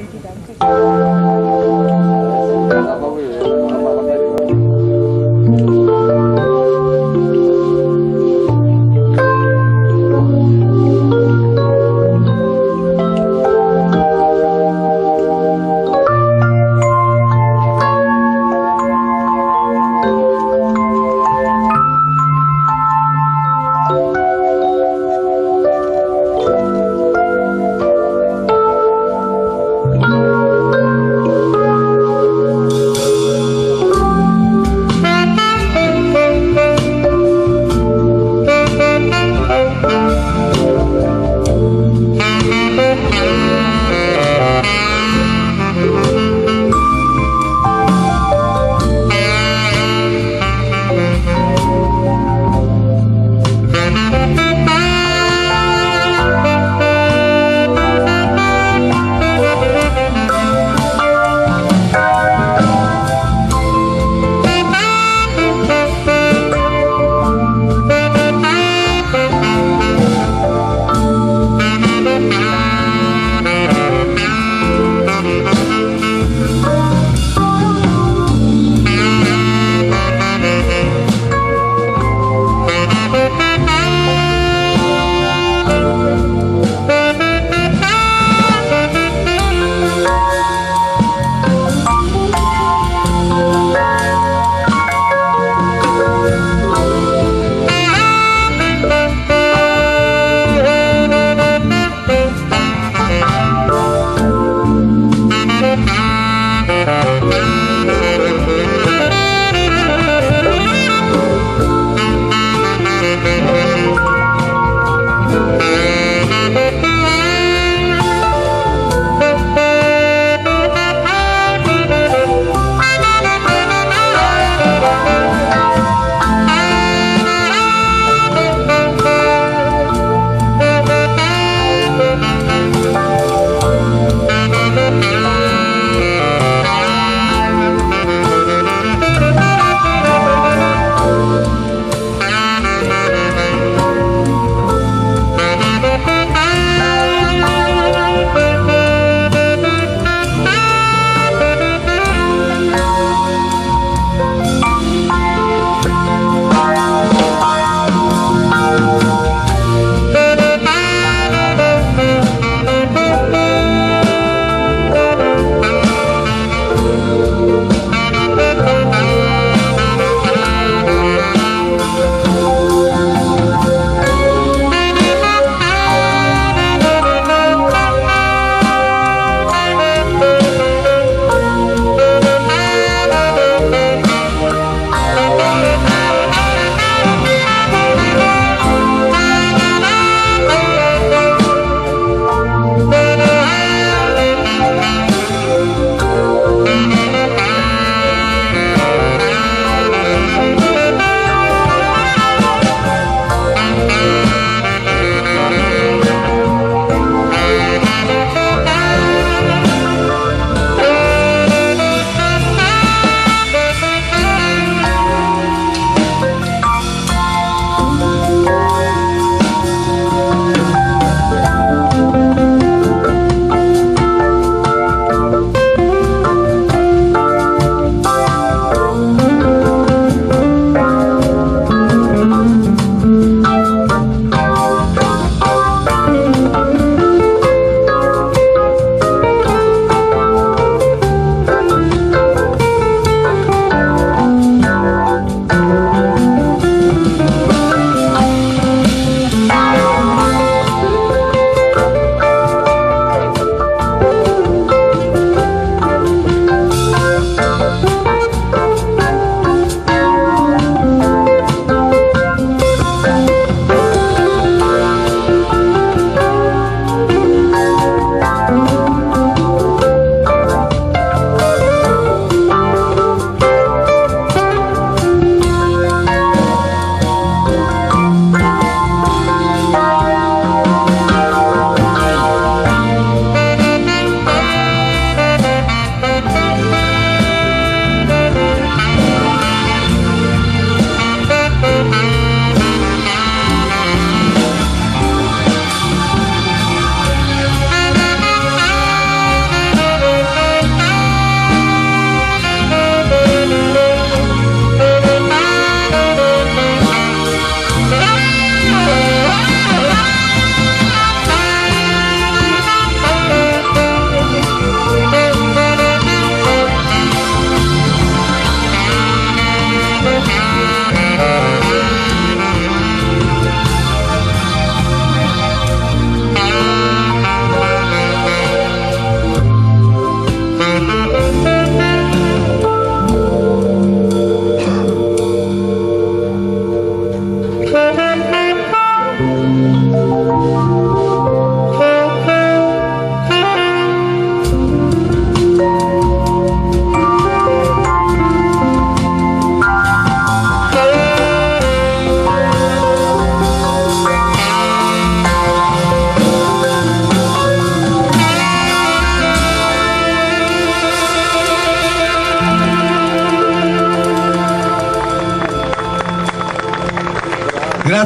könnte ich danke.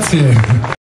Grazie.